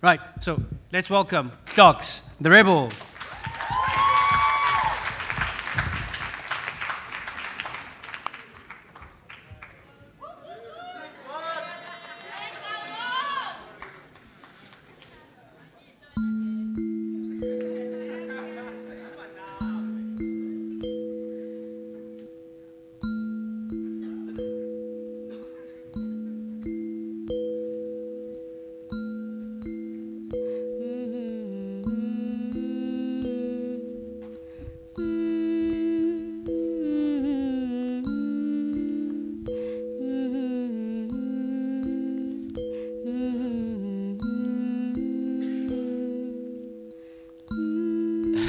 Right, so let's welcome Hlox, the rebel.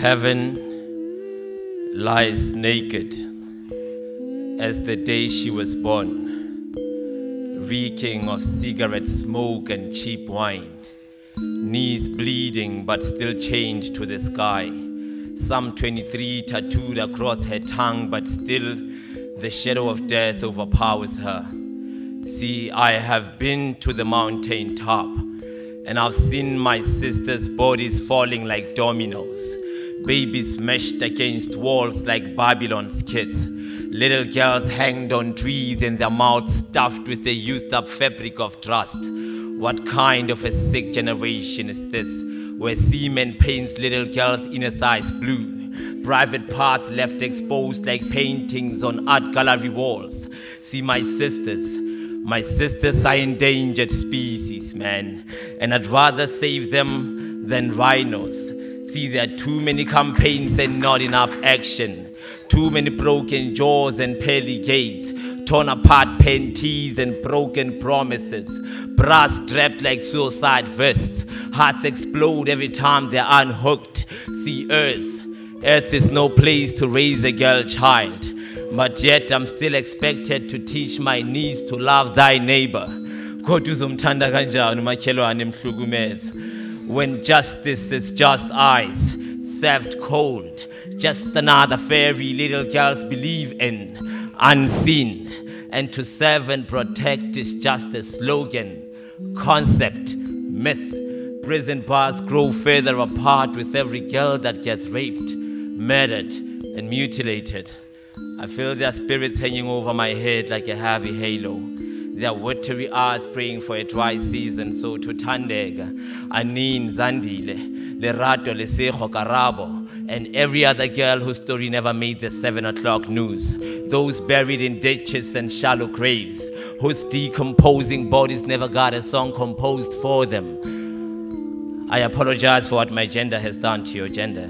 Heaven lies naked as the day she was born, reeking of cigarette smoke and cheap wine, knees bleeding but still chained to the sky. Some 23 tattooed across her tongue, but still the shadow of death overpowers her. See, I have been to the mountain top, and I've seen my sisters' bodies falling like dominoes babies smashed against walls like Babylon's kids, little girls hanged on trees and their mouths stuffed with the used up fabric of trust. What kind of a sick generation is this, where semen paints little girls' inner thighs blue? Private parts left exposed like paintings on art gallery walls. See my sisters, my sisters are endangered species, man, and I'd rather save them than rhinos. See, there are too many campaigns and not enough action. Too many broken jaws and pearly gates. Torn apart panties and broken promises. Brass strapped like suicide vests. Hearts explode every time they're unhooked. See, Earth. Earth is no place to raise a girl child. But yet I'm still expected to teach my niece to love thy neighbor. When justice is just eyes, served cold, just another fairy little girls believe in, unseen. And to serve and protect is just a slogan, concept, myth. Prison bars grow further apart with every girl that gets raped, murdered, and mutilated. I feel their spirits hanging over my head like a heavy halo their watery eyes praying for a dry season. So to Tandega, Anin, Zandile, Lerato, Lesejo, Karabo, and every other girl whose story never made the 7 o'clock news. Those buried in ditches and shallow graves, whose decomposing bodies never got a song composed for them. I apologize for what my gender has done to your gender.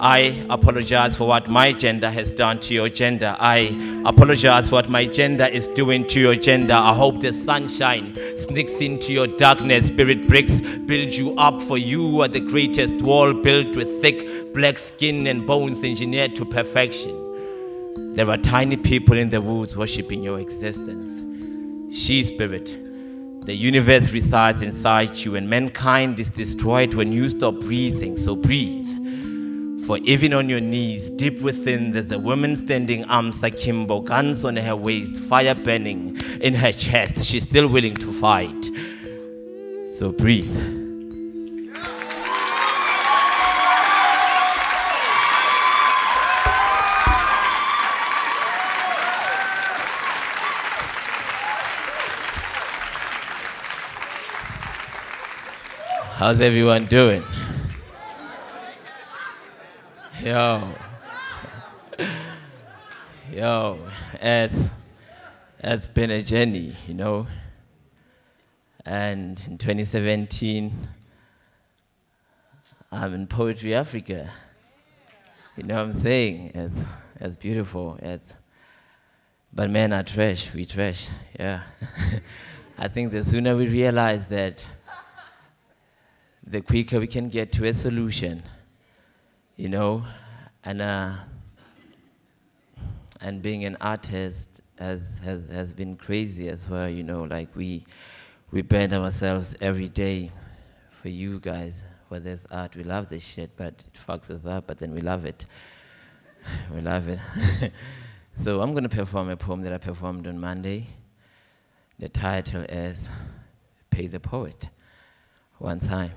I apologize for what my gender has done to your gender. I apologize for what my gender is doing to your gender. I hope the sunshine sneaks into your darkness. Spirit bricks build you up, for you are the greatest wall built with thick black skin and bones engineered to perfection. There are tiny people in the woods worshiping your existence. She spirit. The universe resides inside you, and mankind is destroyed when you stop breathing. So breathe. For even on your knees, deep within, there's a woman standing arms akimbo, guns on her waist, fire burning in her chest. She's still willing to fight. So breathe. How's everyone doing? Yo. Yo, it's, it's been a journey, you know. And in 2017, I'm in Poetry Africa. You know what I'm saying? It's, it's beautiful. It's, but men are trash. We trash. Yeah. I think the sooner we realize that, the quicker we can get to a solution you know, and uh, and being an artist has, has has been crazy as well. You know, like we we burn ourselves every day for you guys for this art. We love this shit, but it fucks us up. But then we love it. we love it. so I'm gonna perform a poem that I performed on Monday. The title is "Pay the Poet." One time.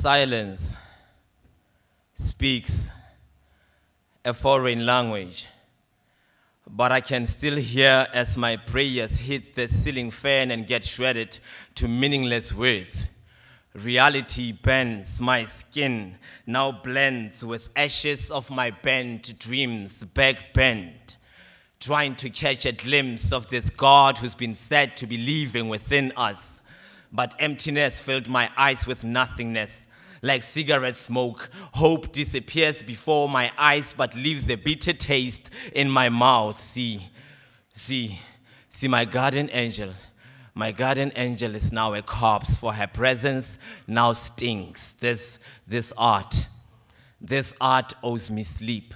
Silence speaks a foreign language, but I can still hear as my prayers hit the ceiling fan and get shredded to meaningless words. Reality bends, my skin now blends with ashes of my bent dreams, back bent, trying to catch a glimpse of this God who's been said to be living within us. But emptiness filled my eyes with nothingness. Like cigarette smoke, hope disappears before my eyes but leaves the bitter taste in my mouth. See, see, see my guardian angel. My guardian angel is now a corpse, for her presence now stinks. This, this art, this art owes me sleep.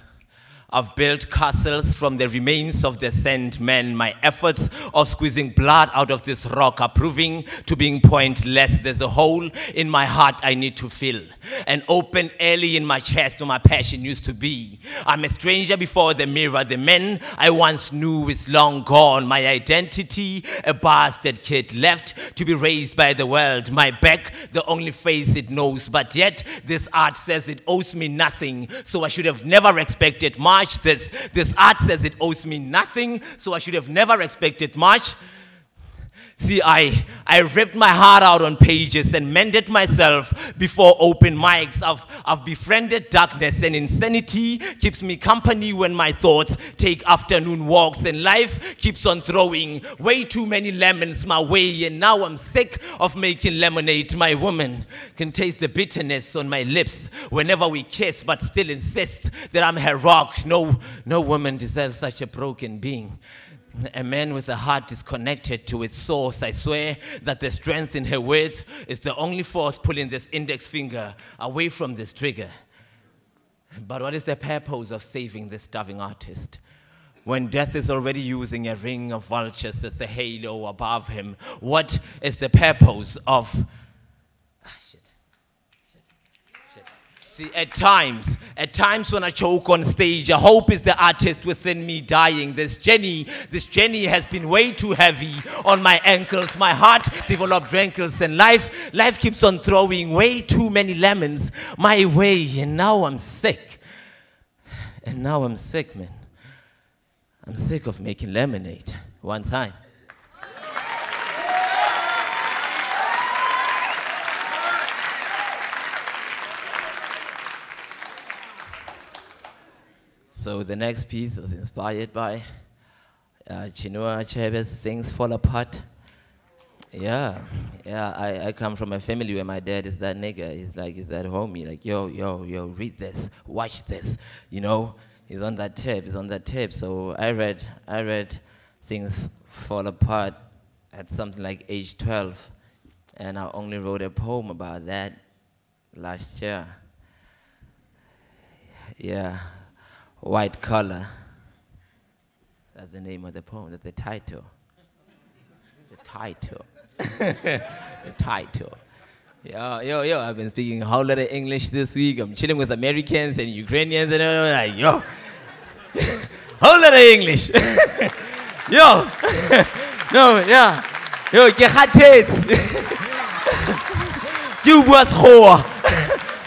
I've built castles from the remains of the sand men. My efforts of squeezing blood out of this rock are proving to being pointless. There's a hole in my heart I need to fill. An open alley in my chest where my passion used to be. I'm a stranger before the mirror. The men I once knew is long gone. My identity, a bastard kid left to be raised by the world. My back, the only face it knows. But yet, this art says it owes me nothing. So I should have never expected much. This, this art says it owes me nothing. So I should have never expected much. See, I, I ripped my heart out on pages and mended myself before open mics. I've, I've befriended darkness and insanity keeps me company when my thoughts take afternoon walks and life keeps on throwing way too many lemons my way and now I'm sick of making lemonade. My woman can taste the bitterness on my lips whenever we kiss but still insists that I'm her rock. No, no woman deserves such a broken being. A man with a heart disconnected to its source. I swear that the strength in her words is the only force pulling this index finger away from this trigger. But what is the purpose of saving this starving artist? When death is already using a ring of vultures as a halo above him, what is the purpose of See, at times, at times when I choke on stage, I hope is the artist within me dying. This Jenny, this Jenny has been way too heavy on my ankles. My heart developed wrinkles, and life, life keeps on throwing way too many lemons my way. And now I'm sick. And now I'm sick, man. I'm sick of making lemonade one time. So the next piece was inspired by uh, Chinua Achebe's Things Fall Apart. Yeah, yeah, I, I come from a family where my dad is that nigga. He's like, he's that homie. Like, yo, yo, yo, read this, watch this. You know, he's on that tip, he's on that tip. So I read, I read Things Fall Apart at something like age 12. And I only wrote a poem about that last year. Yeah, White Collar. That's the name of the poem, that's the title. The title. the title. Yo, yo, yo, I've been speaking a whole lot of English this week. I'm chilling with Americans and Ukrainians and I'm like, yo, whole lot of English. yo, no, yeah. Yo, ke kgathetse. Ke bua sekgowa.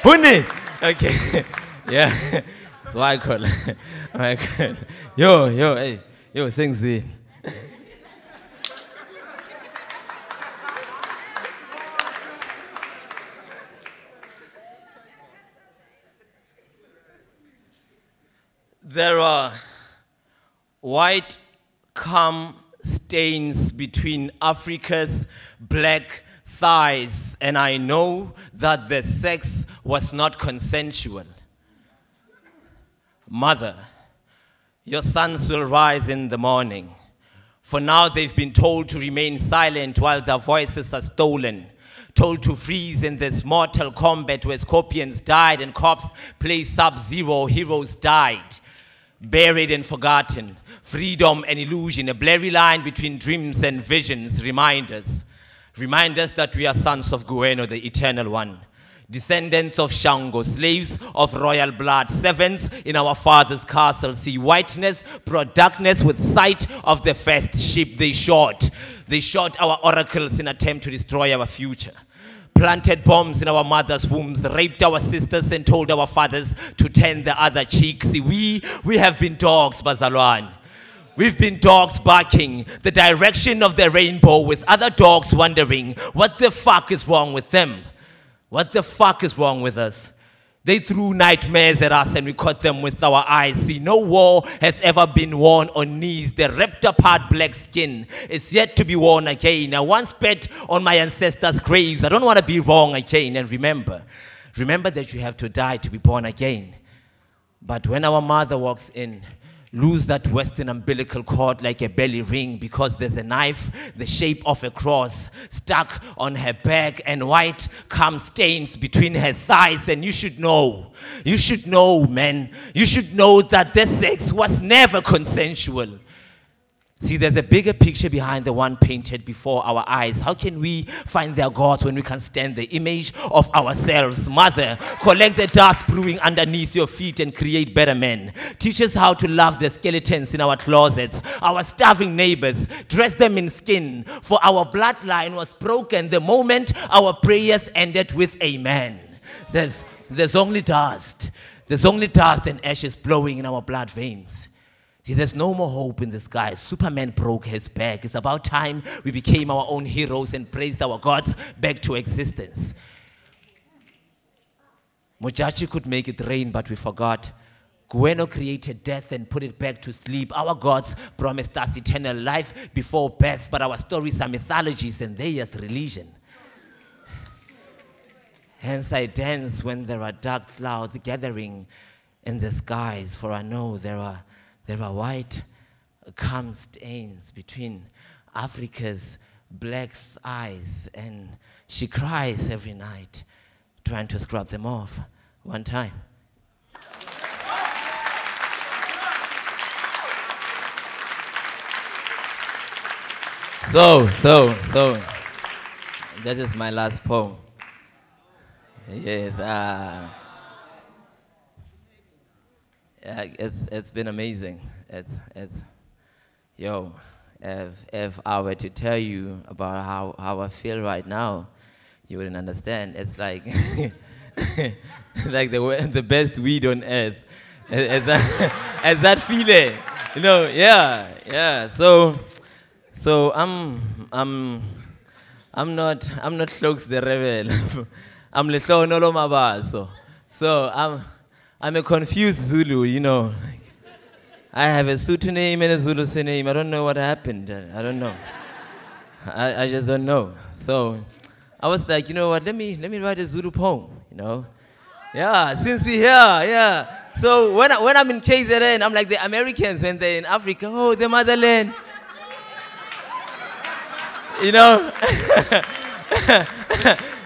Hone? Okay. Yeah. So I call. I. Yo, yo, hey. Yo, sing Z. There are white cum stains between Africa's black thighs, and I know that the sex was not consensual. Mother, your sons will rise in the morning. For now, they've been told to remain silent while their voices are stolen. Told to freeze in this mortal combat where scorpions died and cops play sub zero, heroes died. Buried and forgotten, freedom and illusion, a blurry line between dreams and visions, remind us. Remind us that we are sons of Gueno, the eternal one. Descendants of Shango, slaves of royal blood, servants in our father's castle, see whiteness, brought darkness with sight of the first ship they shot. They shot our oracles in attempt to destroy our future planted bombs in our mother's wombs, raped our sisters, and told our fathers to turn the other cheek. See, we, we have been dogs, Bazalwan. We've been dogs barking the direction of the rainbow with other dogs wondering what the fuck is wrong with them. What the fuck is wrong with us? They threw nightmares at us and we caught them with our eyes. See, no war has ever been worn on knees. The ripped apart black skin is yet to be worn again. I once bet on my ancestors' graves. I don't want to be wrong again. And remember, remember that you have to die to be born again. But when our mother walks in, lose that western umbilical cord like a belly ring because there's a knife the shape of a cross stuck on her back and white cum stains between her thighs. And you should know you should know man you should know that this sex was never consensual See, there's a bigger picture behind the one painted before our eyes. How can we find their gods when we can stand the image of ourselves? Mother, collect the dust brewing underneath your feet and create better men. Teach us how to love the skeletons in our closets, our starving neighbors, dress them in skin. For our bloodline was broken the moment our prayers ended with amen. There's, there's only dust. There's only dust and ashes blowing in our blood veins. See, there's no more hope in the sky. Superman broke his back. It's about time we became our own heroes and praised our gods back to existence. Modjadji could make it rain, but we forgot. Gueno created death and put it back to sleep. Our gods promised us eternal life before birth, but our stories are mythologies and they are religion. Hence I dance when there are dark clouds gathering in the skies, for I know there are there are white cum stains between Africa's black eyes, and she cries every night, trying to scrub them off one time. So, so, so, that is my last poem. Yes. Uh, it's it's been amazing. It's it's yo, if if I were to tell you about how how I feel right now, you wouldn't understand. It's like like the the best weed on earth. As that, as that feeling, you know, yeah, yeah. So, so I'm, I'm, I'm not, I'm not Hlox the Rebel. I'm Lehlono Mabaso. So I'm, I'm a confused Zulu, you know. I have a Sotho name and a Zulu name. I don't know what happened. I don't know. I, I just don't know. So I was like, you know what, let me, let me write a Zulu poem, you know. Yeah, since we're here, yeah. So when, I, when I'm in KZN, I'm like the Americans when they're in Africa, oh, the motherland. You know?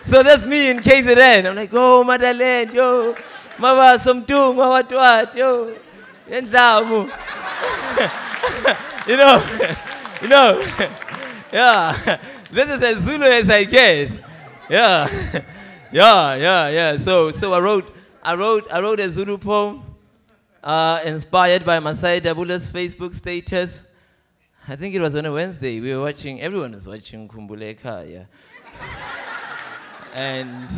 so that's me in KZN. I'm like, oh, motherland, yo mabaso mtungu watu yo endlamu you know you know yeah. This is as Zulu as I get. Yeah yeah yeah yeah. So so I wrote I wrote I wrote a Zulu poem uh, inspired by Masai Dabula's Facebook status. I think it was on a Wednesday. We were watching everyone was watching Khumbul'ekhaya yeah. And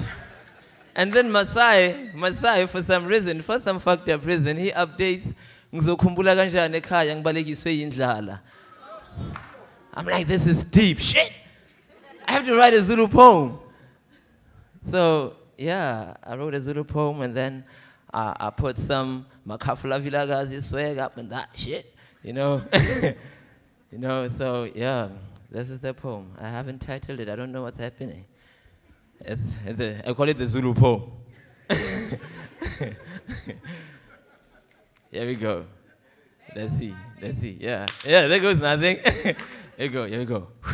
and then Masai, Masai for some reason, for some up reason, he updates, ngizokhumbula kanjani ekhaya ngibalekiswe yindlala. I'm like, this is deep shit. I have to write a Zulu poem. So, yeah, I wrote a Zulu poem and then uh, I put some Makafula Vilakazi swag up and that shit, you know. you know, so yeah, this is the poem. I haven't titled it, I don't know what's happening. A, I call it the Zulu Po. here we go. Let's see. Let's see. Yeah. Yeah, there goes nothing. here we go. Here we go.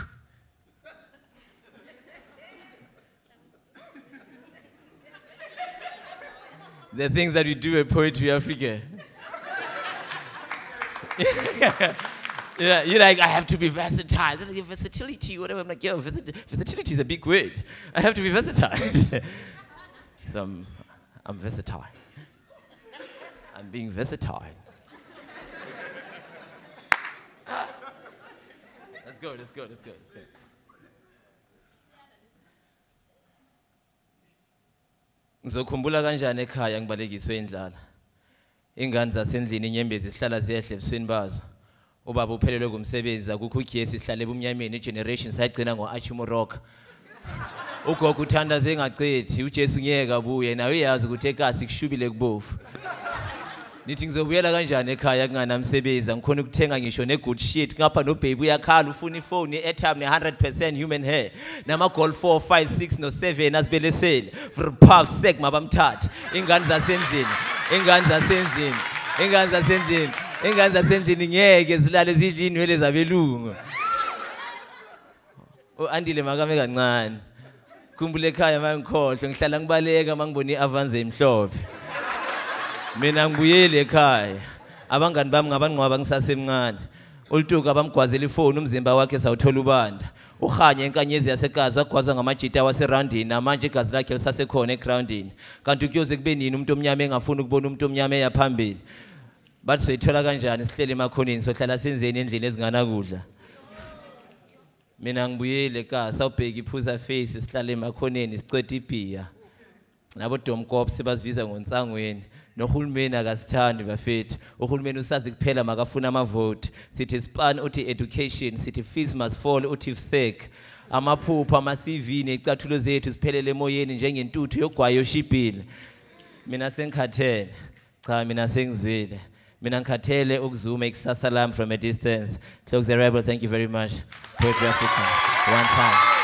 the things that we do at Poetry Africa. Yeah, you're like, I have to be versatile. Like, versatility, whatever. I'm like, yo, versatility is a big word. I have to be versatile. So I'm, I'm versatile. I'm being versatile. let's go, let's go, let's go, let's go. ngizokhumbula kanjani ekhaya ngibalekiswe indlala ingane zasendlini inyembezi zihlala ziyehle ebusweni bazo ubaba uphelelwe ngumsebenzi akukho ugesi sihlale ebumnyameni. Igeneration sayigcina ngo-achimoroka ugogo uthandaze engacethi ujesu ngiyeke abuye nawe uyazi ukuthi ekasi kushubile kubofu nithi ngizobuyela kanjani ekhaya kunganamsebenzi angikhona ukuthenga ngisho ne-good shit. Ngapha nobhebi uyakhala ufuna ifoni i-airtime ne-100 percent human hair. Namagol 4 5 6 no-7 azibelesele. Vrpaf sek mabamthatha ingane zasenzini ingane zasenzini ingane zasendlini ingane zasendlini ngeke zilale zidla iy'nwele zabelungu. U-andile makame kancane. Khumbula ekhaya ma ngikhohlwe ngihlala ngibaleka uma ngibona i-avanze emhlophe. Mina ngibuyeli ekhaya. Abangani bami ngabanqwaba ngisasemncane. Ulutuka bamgwazela ifoni umzimba wakhe sawuthola ubanda. Uhanye enkanyezi yasegazi wagwazwa ngamajita waserandini namanje igazi lakhe lisasekhona egrawundini kanti kuyoze kube nini umuntu omnyama engafuni ukubona umuntu omnyama eya phambili bathi soyithola kanjani sihlele emakhoneni sohlala senzeni endlini ezinganakudla mina ngibuyele ka sawubheka iphuza face sihlale emakhoneni sicwede ibhiya. Nabodomkops bazibiza ngonsangweni. Nohulumeni akasithandi bafethu uhulumeni usazi kuphela makafuna amavoti sithi span uthi education sithi fees must fall uthi sek amaphupho ama-cv ney'cathulo zethu ziphelele emoyeni njengentuthu yogwayo yoshibhile mina sengikhathele. Cha mina sengizwile mina ngikhathele ukuzuma ikusasa from a distance. Hlox rebel thank you very much. Poetry africa one time